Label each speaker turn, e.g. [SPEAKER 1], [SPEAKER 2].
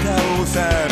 [SPEAKER 1] Chicago fan.